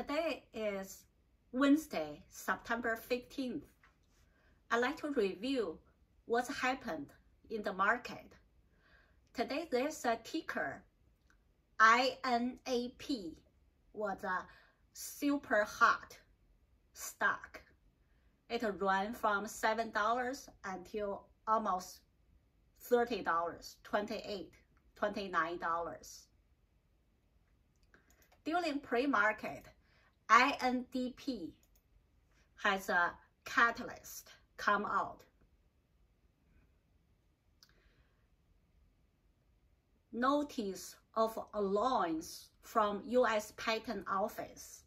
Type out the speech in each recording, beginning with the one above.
today is Wednesday, September 15th. I'd like to review what's happened in the market. Today there's a ticker, INDP, was a super hot stock. It ran from $7 until almost $30, $28, $29. During pre-market, INDP has a catalyst come out. Notice of allowance from U.S. Patent Office.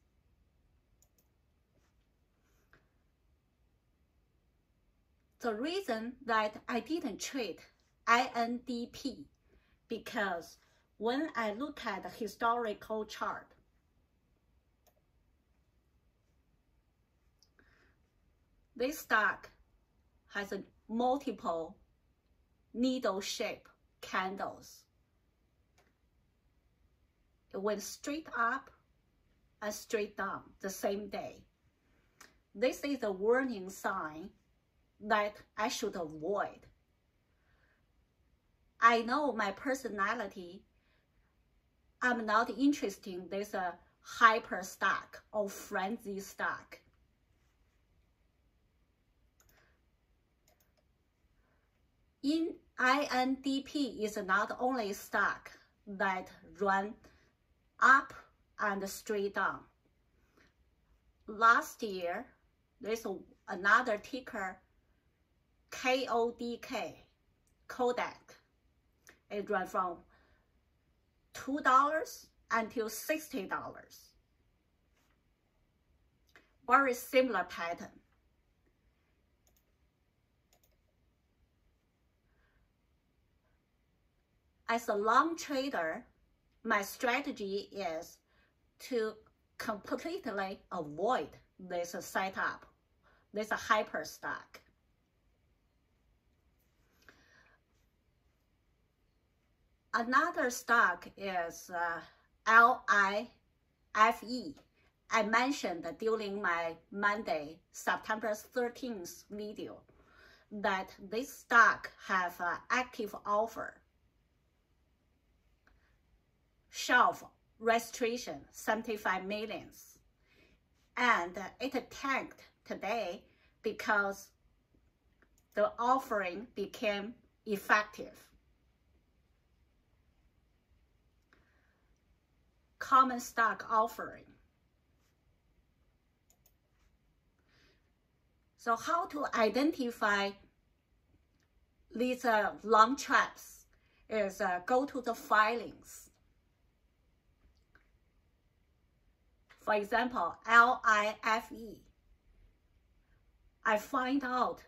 The reason that I didn't trade INDP because when I look at the historical chart, this stock has a multiple needle shape candles. It went straight up and straight down the same day. This is a warning sign that I should avoid. I know my personality I'm not interested in this uh, hyper stock or frenzy stock. In INDP is not only stock that run up and straight down. Last year, there's another ticker, KODK, Kodak. It ran from $2 until $60. Very similar pattern. As a long trader, my strategy is to completely avoid this setup, this hyper stock. Another stock is uh, LIFE. I mentioned during my Monday, September 13th video that this stock have an active offer. Shelf registration, 75 millions. And it tanked today because the offering became effective. common stock offering. So how to identify these uh, long traps is uh, go to the filings. For example, L-I-F-E. I find out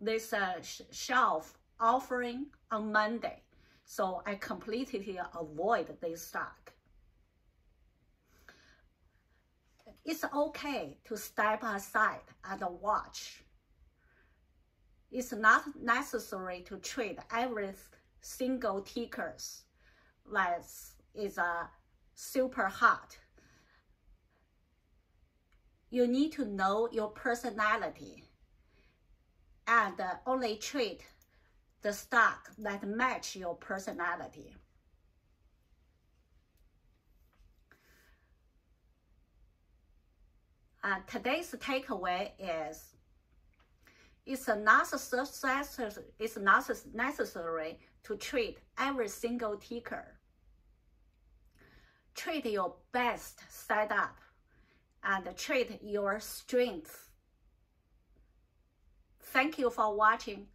this uh, sh shelf offering on Monday, so I completely avoid this stock. It's okay to step aside and watch. It's not necessary to trade every single tickers that is a super hot. You need to know your personality and only trade the stock that match your personality. Uh, today's takeaway is it's not, it's not necessary to trade every single ticker. Trade your best setup and treat your strength. Thank you for watching.